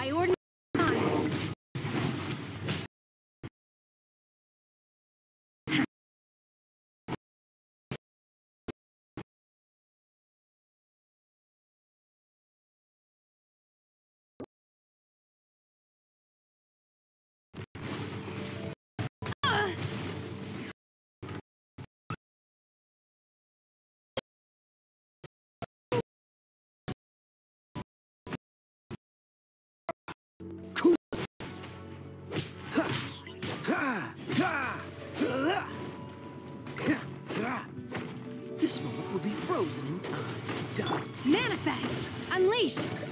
by ordinary This moment will be frozen in time. Manifest! Unleash!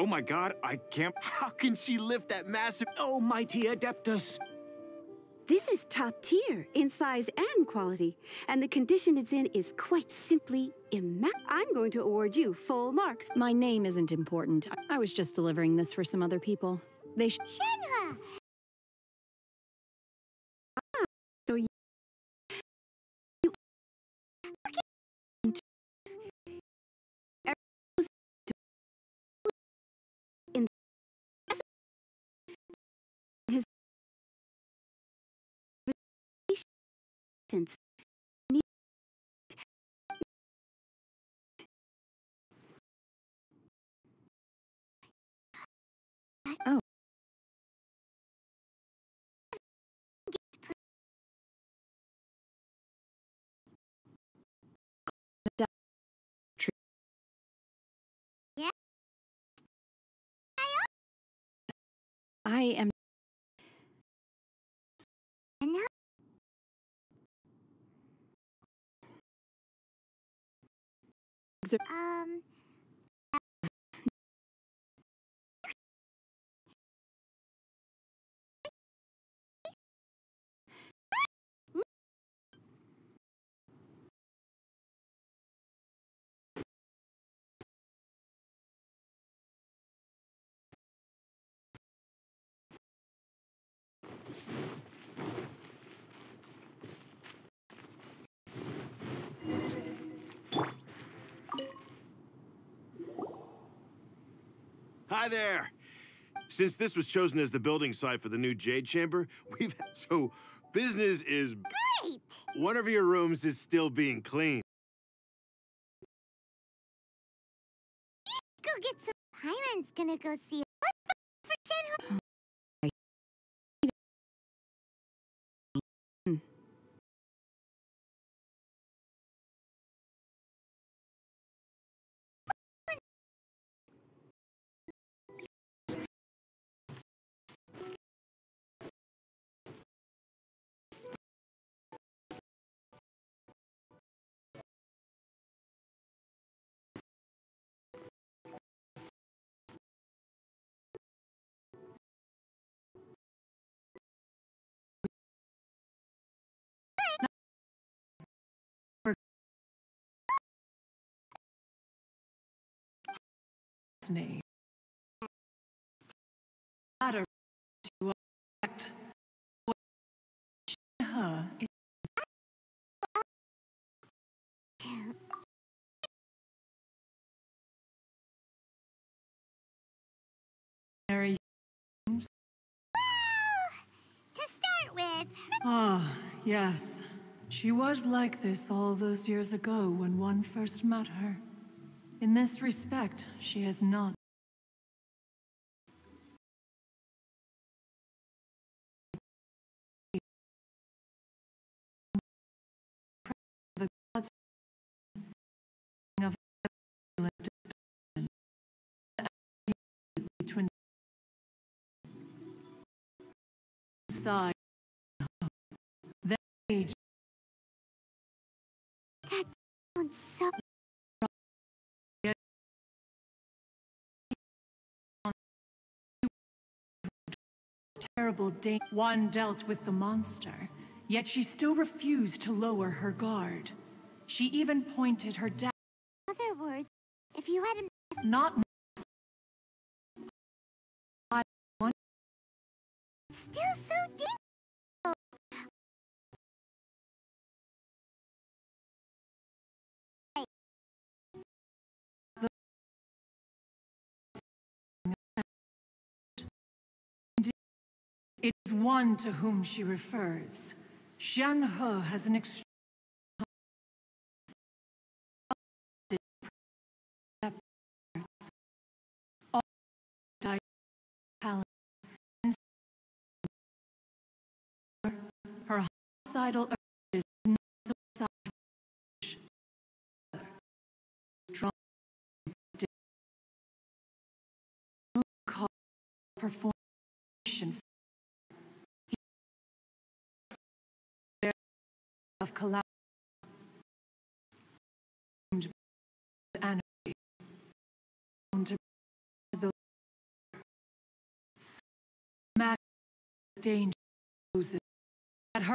Oh my god, I can't. How can she lift that massive... Oh, mighty Adeptus! This is top tier in size and quality, and the condition it's in is quite simply immaculate. I'm going to award you full marks. My name isn't important. I was just delivering this for some other people. They sh- Shenhe! Since Oh. I am Um, Hi there. Since this was chosen as the building site for the new Jade Chamber, we've had, so business is great! one of your rooms is still being cleaned. Go get some. Hyman's gonna go see name. Matter to affect what her is very To start with, Ah, yes. She was like this all those years ago when one first met her. In this respect, she has not. Age sounds so terrible day one dealt with the monster, yet she still refused to lower her guard. She even pointed her dagger other words. If you hadn't not still it is one to whom she refers. Shenhe has an extreme her homicidal urges not savage. Strong call of collapse and anarchy danger roses that her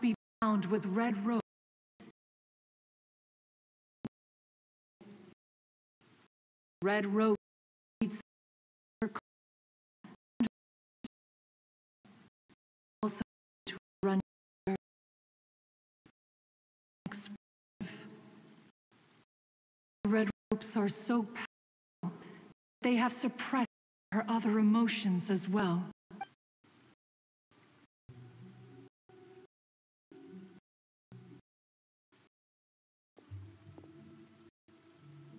be bound with red rope. red rope. Red ropes are so powerful, they have suppressed her other emotions as well.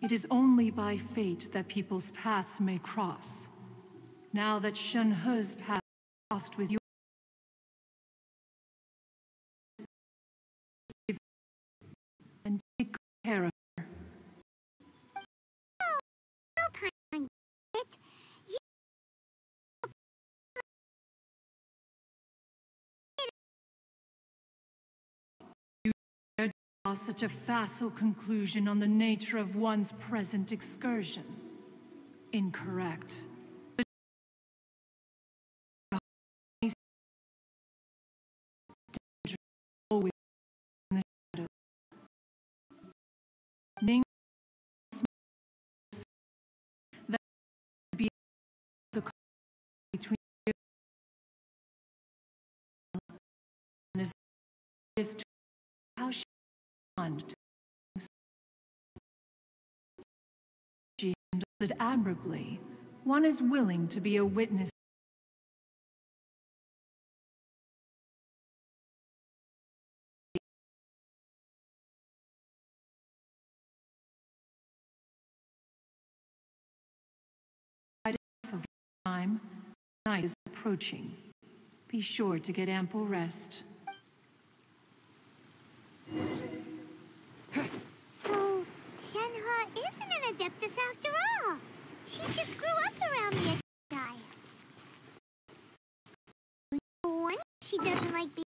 It is only by fate that people's paths may cross. Now that Shen He's path crossed with you, and take care of such a facile conclusion on the nature of one's present excursion. Incorrect. Respond. She handled it admirably. One is willing to be a witness. Time. Night is approaching. Be sure to get ample rest. So, Shenhua isn't an Adeptus after all. She just grew up around the guy. No wonder she doesn't like being.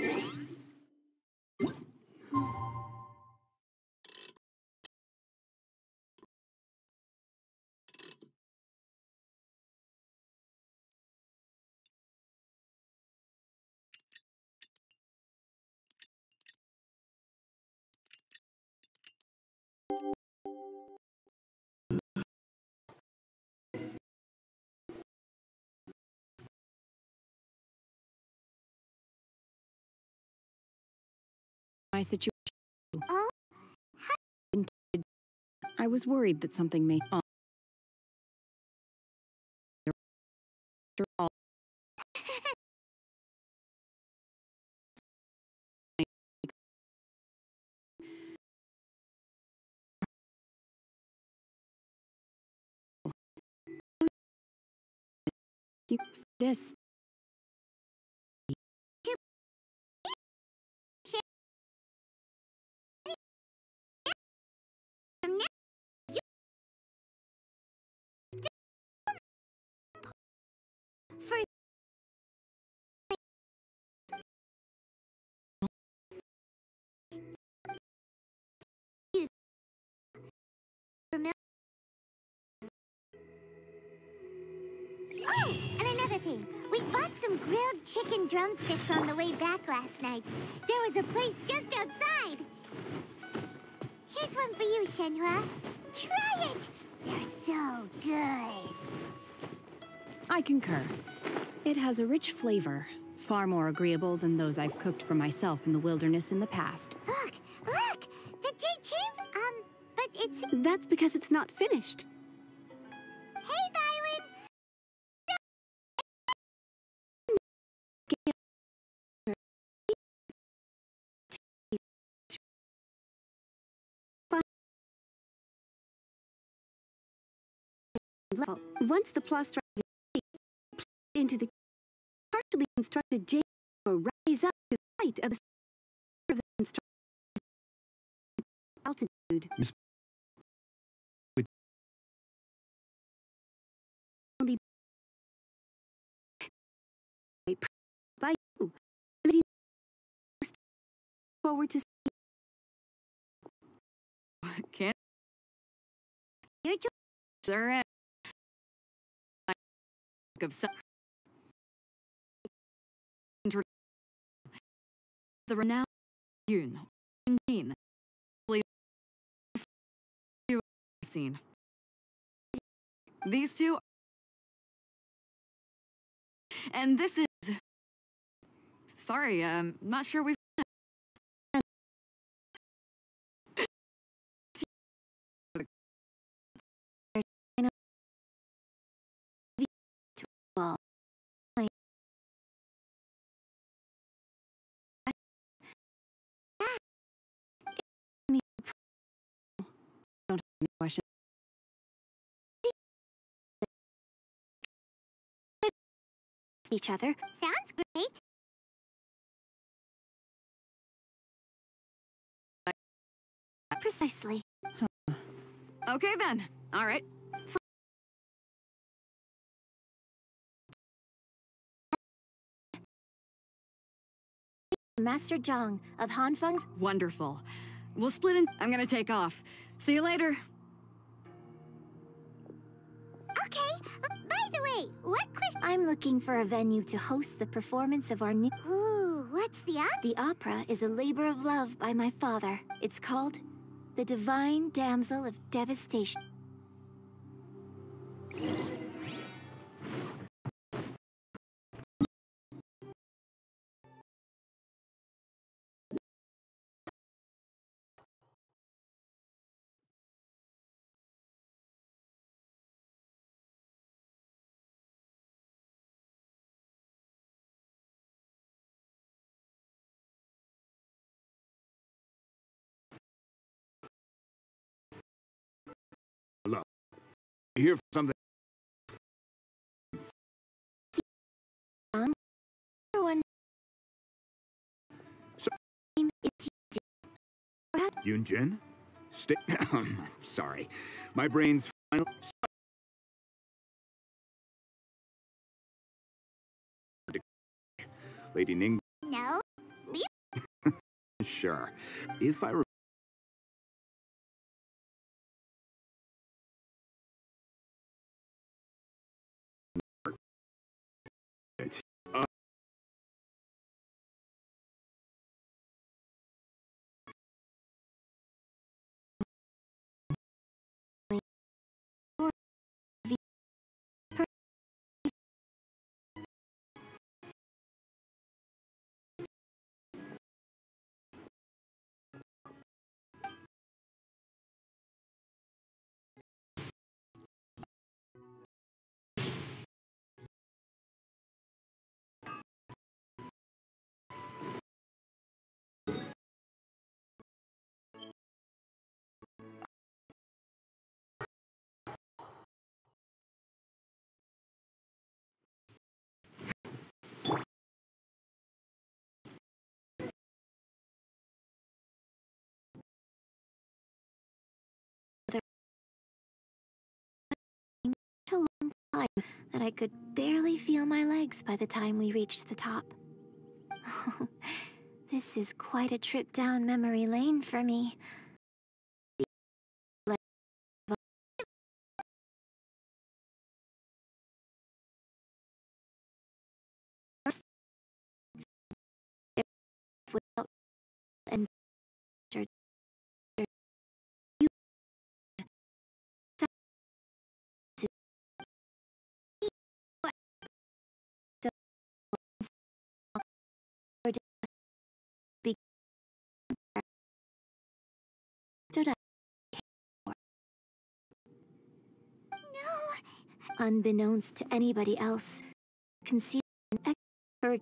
Thank you. My situation. Oh? I was worried that something may. Oh. After all, you- this some grilled chicken drumsticks on the way back last night. There was a place just outside. Here's one for you, Shenhe. Try it. They're so good. I concur. It has a rich flavor, far more agreeable than those I've cooked for myself in the wilderness in the past. Look, look. The Jade Chamber. Um, but it's. That's because it's not finished. Hey. Level. Once the plaster into the specially constructed J will rise up to the height of the center of the construction altitude. Miss- Only by you, ability forward to Can't Your choice. sure am. Of some the renowned Yun Jin scene. These two and this is sorry, I'm not sure we've don't any questions. each other. Sounds great. Precisely. Okay then. All right. Master Zhang of Hanfeng's. Wonderful. We'll split in. I'm gonna take off. See you later. Okay. by the way, what question? I'm looking for a venue to host the performance of our new. Ooh, what's the opera? The opera is a labor of love by my father. It's called The Divine Damsel of Devastation. Here for something. Yunjin? Stay. Sorry. My brain's final. Lady Ning. no. Sure. If I. that I could barely feel my legs by the time we reached the top. this is quite a trip down memory lane for me. unbeknownst to anybody else, concealed an extra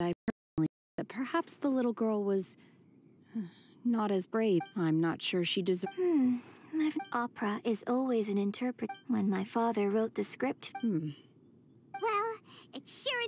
I personally, that perhaps the little girl was hmm, not as brave. I'm not sure she deserved. Hmm. My opera is always an interpret. When my father wrote the script. Hmm. Well, it's sure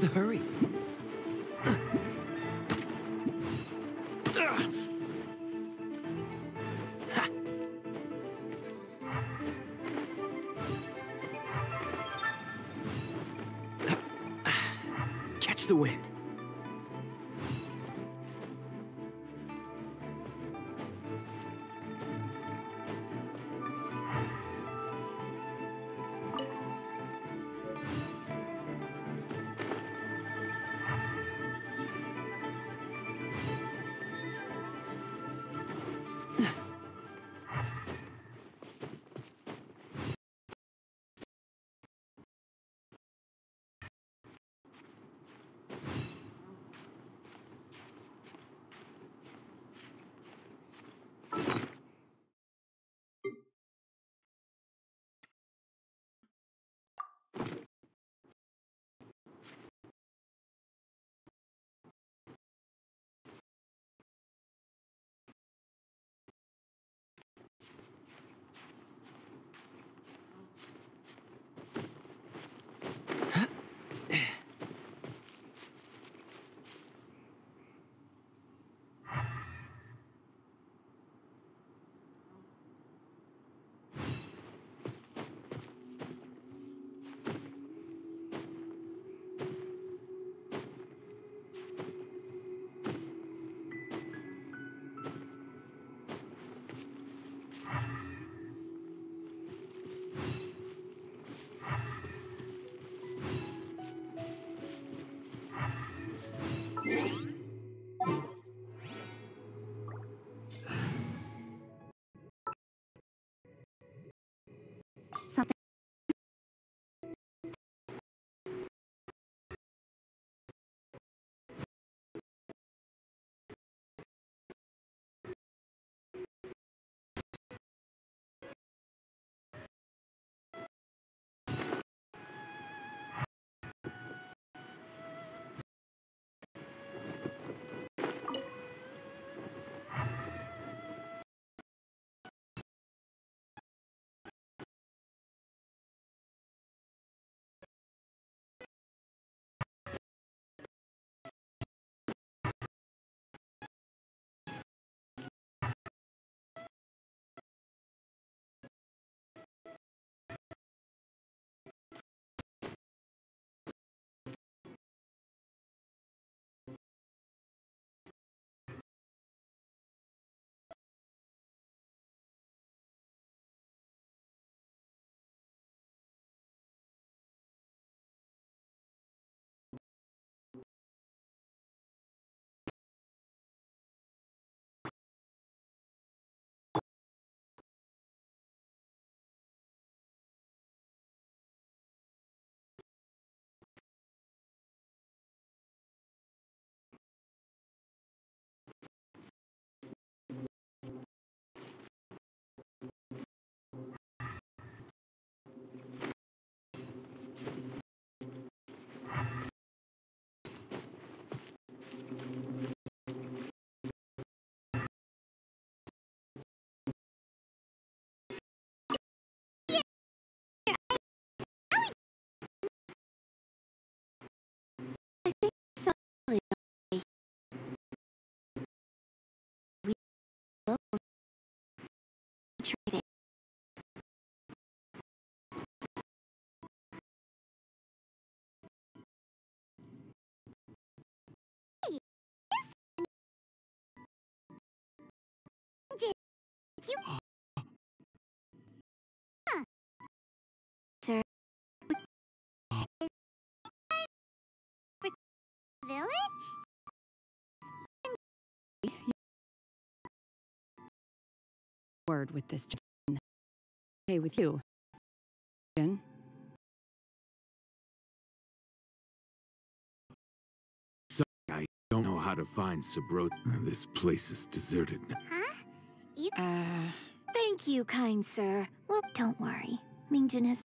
What's the hurry? much. You. Sir Village? Word with this. Jen. Okay with you. Jen? I don't know how to find Sabrot. This place is deserted. Huh? You... Uh, Thank you, kind sir. Well, don't worry. Mingjin has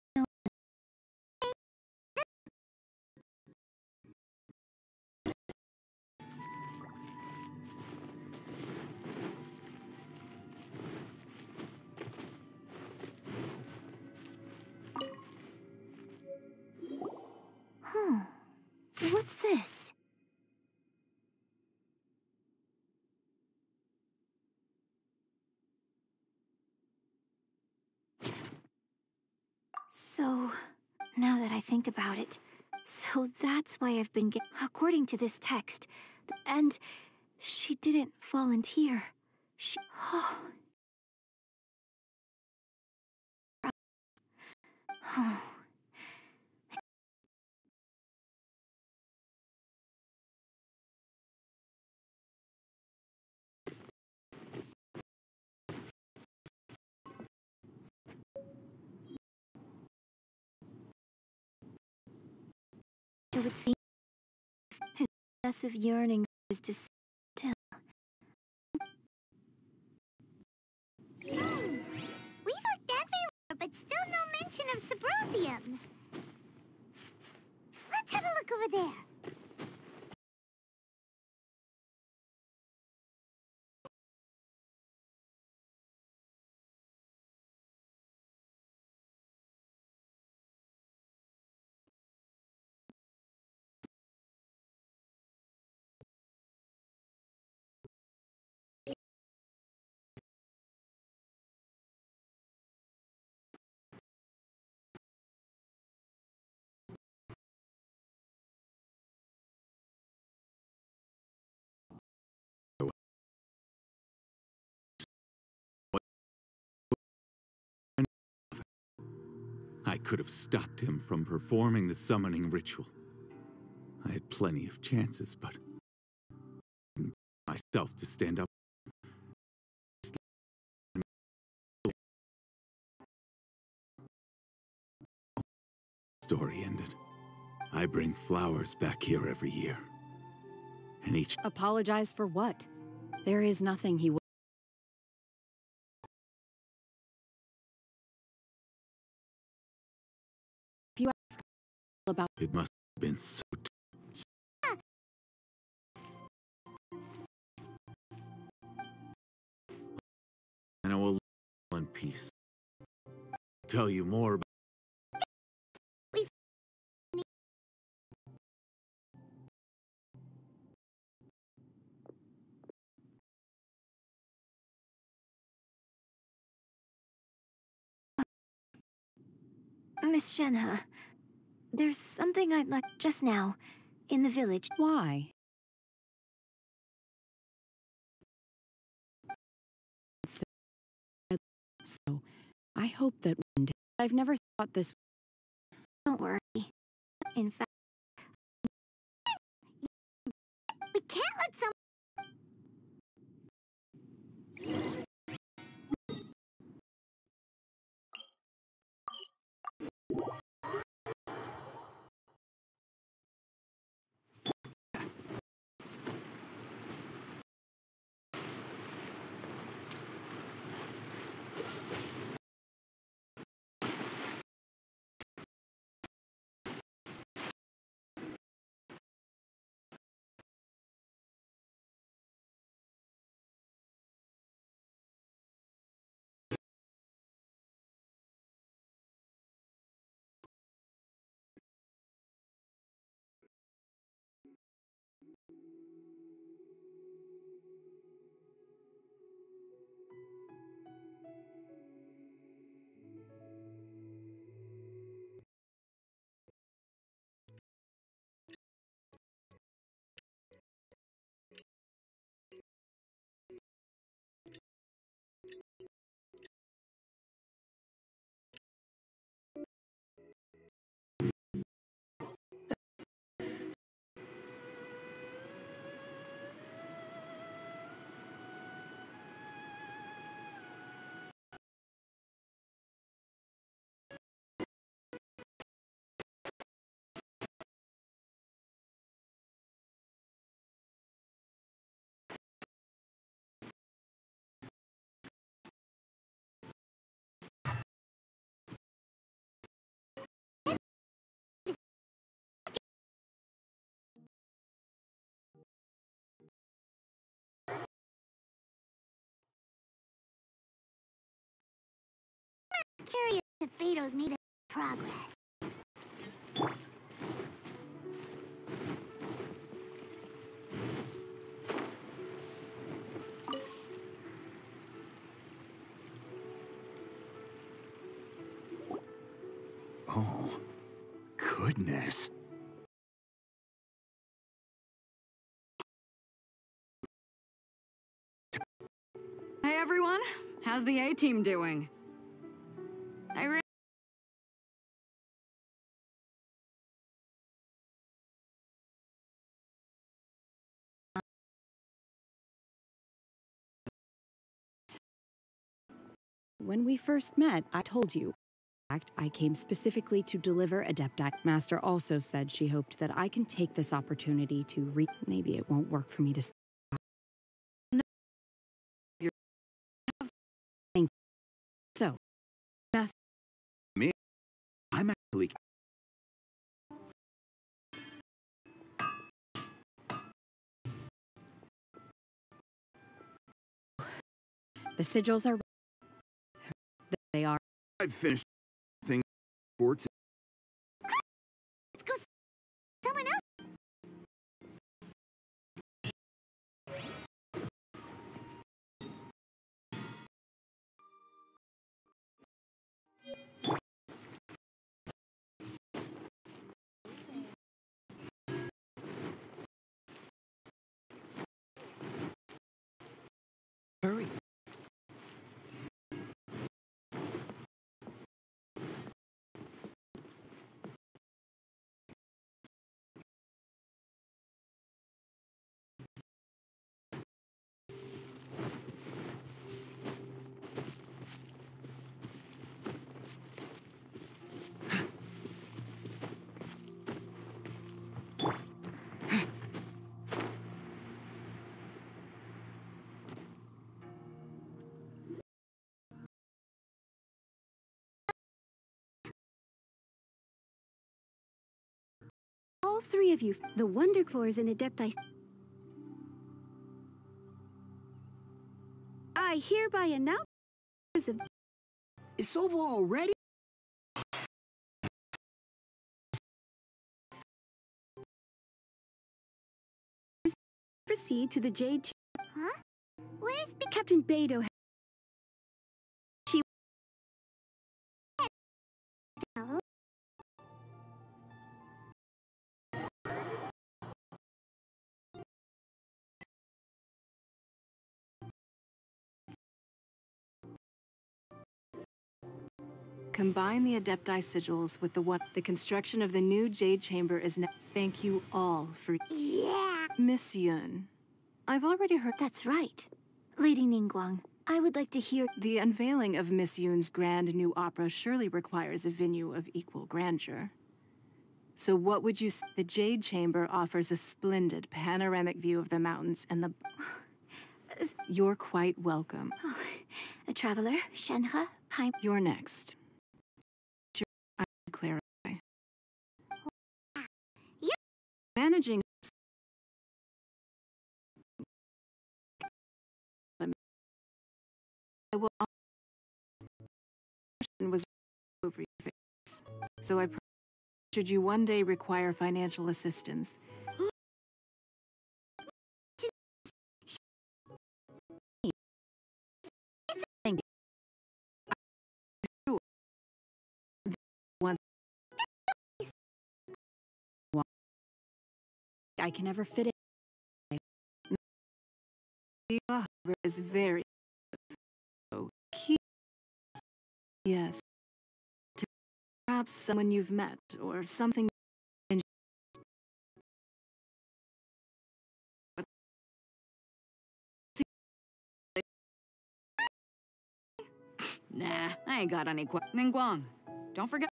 What's this? So, now that I think about it, so that's why I've been get- according to this text. And she didn't volunteer. She oh. Oh. Would seem his excessive yearning is dis- hmm. still. We've looked everywhere, but still no mention of Sabrosium. Let's have a look over there. I could have stopped him from performing the summoning ritual. I had plenty of chances, but myself to stand up. Story ended. I bring flowers back here every year. And each apologize for what? There is nothing he about it must have been so t- And I will live in peace. Tell you more about Miss Shenhe, there's something I'd like just now, in the village. why. So, I hope that one day. I've never thought this Don't worry. In fact, we can't let some. Curious if Beidou's made any progress. Oh, goodness. Hey everyone, how's the A team doing? When we first met, I told you. In fact, I came specifically to deliver Adepti. Master also said she hoped that I can take this opportunity to re- Maybe it won't work for me to. s- You're- Thank So, best. I'm actually. The sigils are. They are. I've finished thing for today. Let's go. Someone else. Hurry. All three of you, the Wonder Cores and Adepti. I hereby announce of It's over already? proceed to the Jade. Huh? Where's Be- Captain Beidou. Combine the Adepti sigils with the what the construction of the new Jade Chamber is now. Thank you all for Yeah. Miss Yun. I've already heard That's right. Lady Ningguang, I would like to hear. the unveiling of Miss Yun's grand new opera surely requires a venue of equal grandeur. So what would you s- the Jade Chamber offers a splendid panoramic view of the mountains and the You're quite welcome. A traveler, Shenhe, Pine. You're next. Clarify. Yeah. Managing I will was over your face. So I should you one day require financial assistance. I can never fit in. The is very key. Yes. To perhaps someone you've met or something. Nah, I ain't got any qu- Ningguang, don't forget.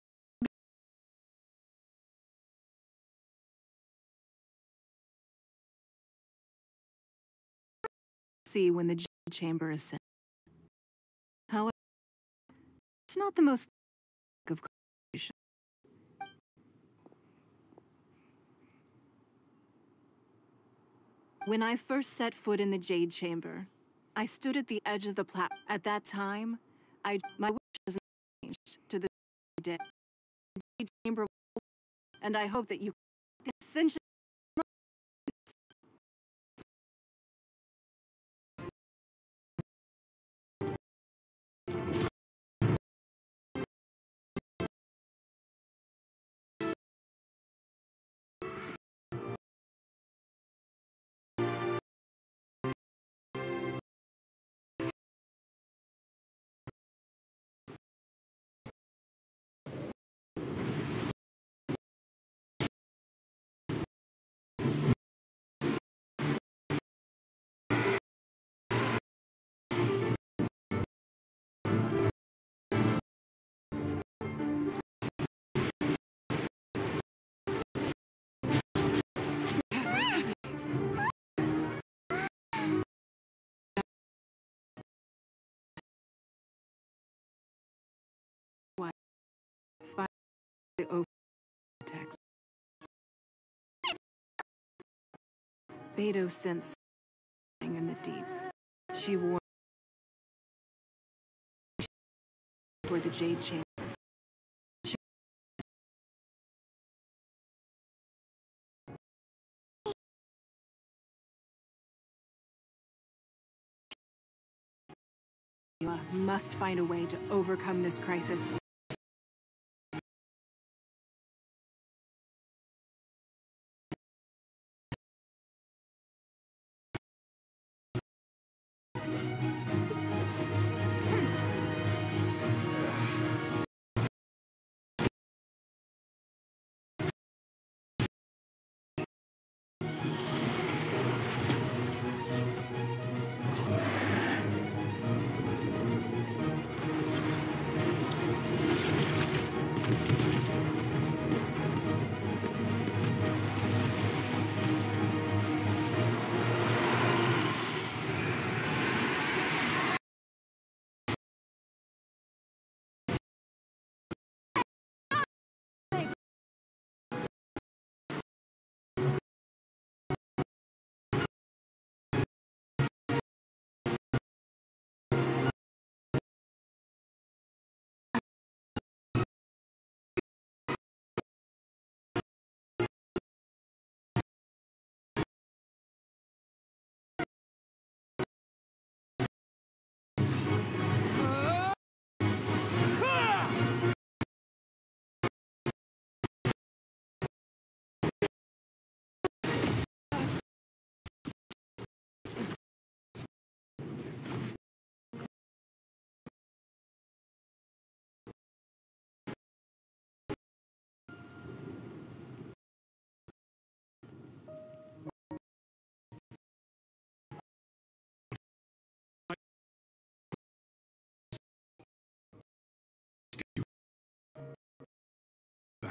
See when the Jade chamber is sent. However, it's not the most of cooperation. When I first set foot in the Jade Chamber, I stood at the edge of the plat. At that time, I my wish has changed. day. The Jade chamber, and I hope that you the ascension. The oath text. Beidou sensed something in the deep. She warned toward the Jade Chamber. You must find a way to overcome this crisis.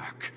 Back.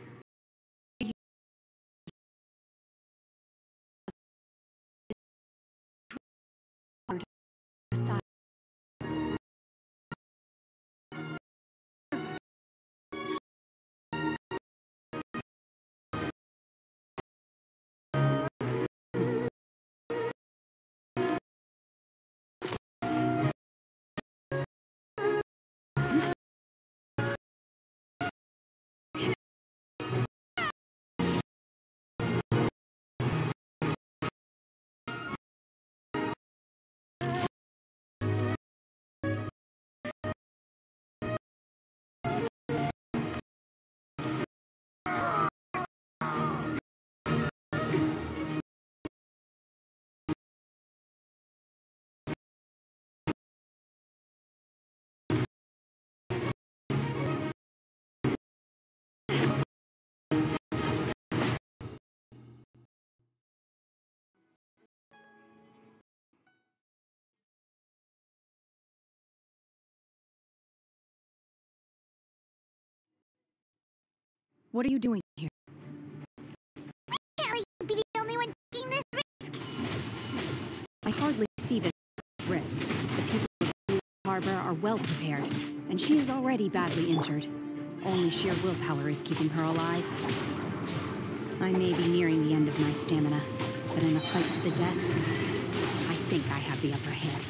What are you doing here? Can't you be the only one taking this risk? I hardly see this risk. The people of Blue Harbor are well prepared, and she is already badly injured. Only sheer willpower is keeping her alive. I may be nearing the end of my stamina, but in a fight to the death, I think I have the upper hand.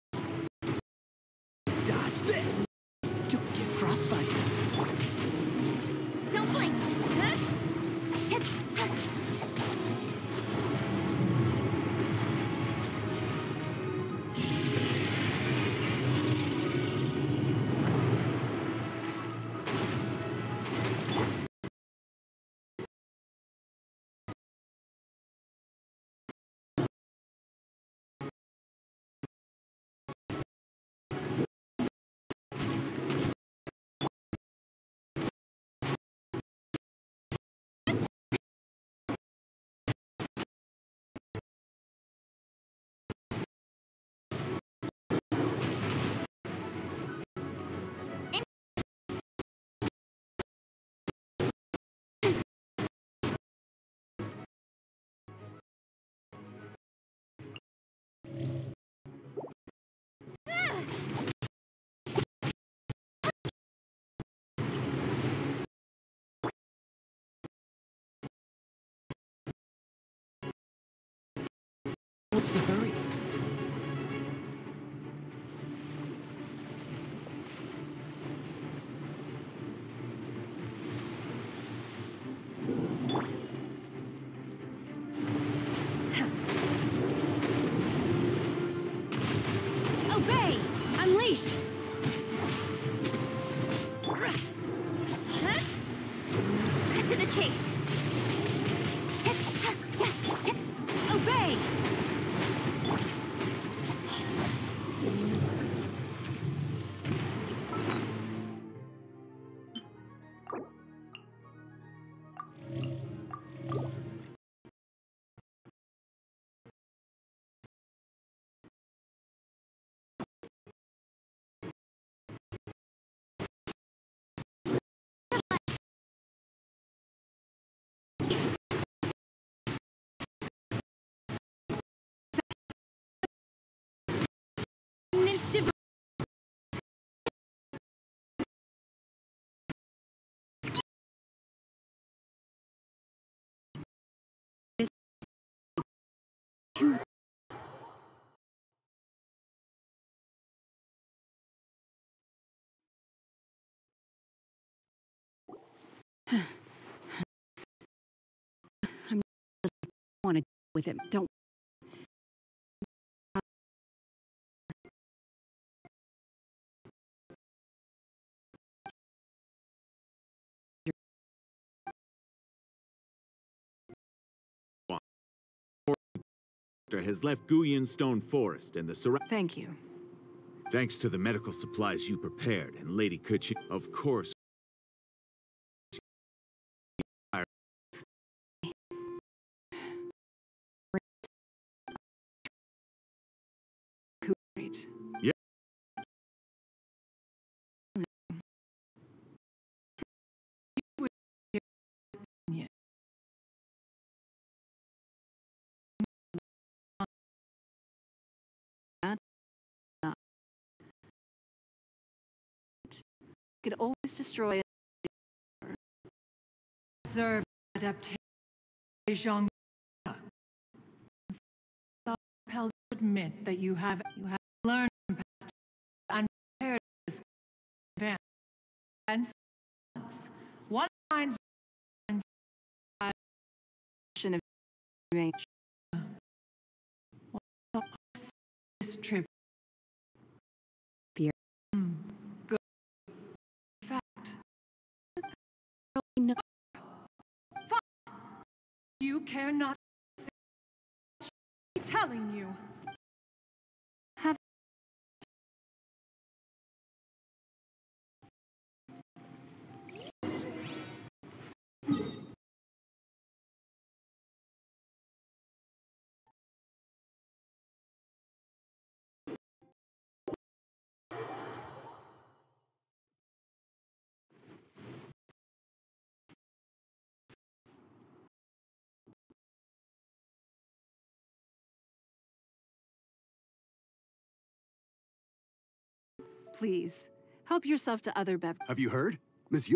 What's the hurry? With him. Don't. has left Guyun Stone Forest and the surrounding. Thank you. Thanks to the medical supplies you prepared and Lady Kuchi, of course. Could always destroy it. Observe adaptation. Compelled to admit that you have you have learned past and prepared. And. One finds of You care not telling you. Please, help yourself to other beverages. Have you heard? Miss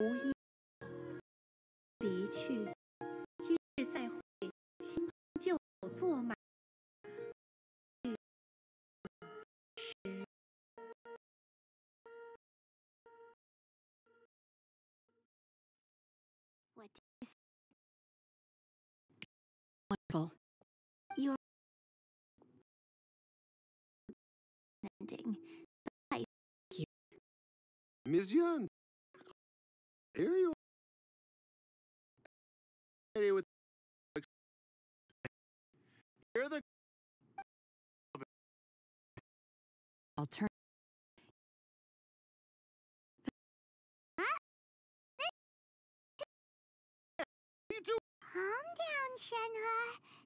无意离去。今日再会，新朋旧作马。What Wonderful. You're ending. Ms. Yun. Here you are. With You're the I'll turn. Calm down, Shenhe.